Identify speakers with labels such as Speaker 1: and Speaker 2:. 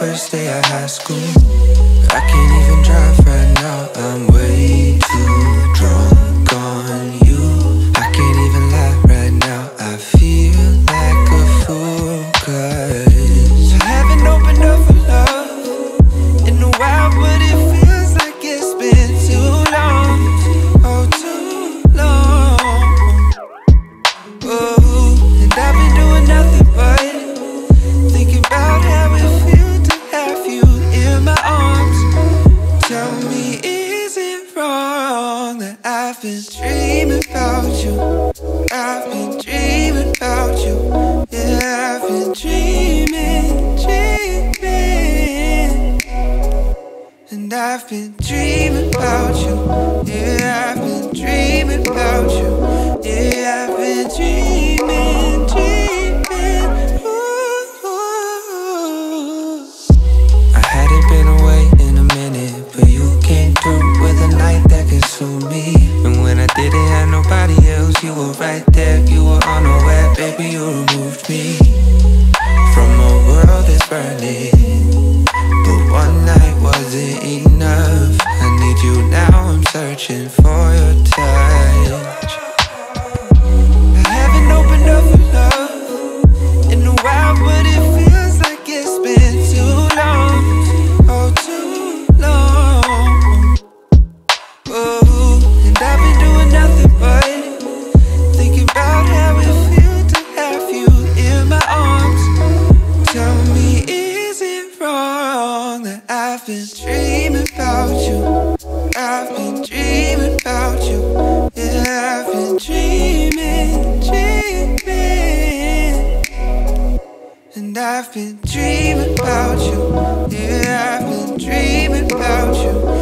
Speaker 1: first day of high school. I can't even drive. I've been dreaming about you. I've been dreaming about you. Yeah, I've been dreaming, dreaming. And I've been dreaming about you. Yeah, I've been dreaming about you. were right there, you were unaware Baby, you removed me From a world that's burning. But one night wasn't enough. I need you now, I'm searching for your touch. I've been dreaming about you. Yeah, I've been dreaming about you.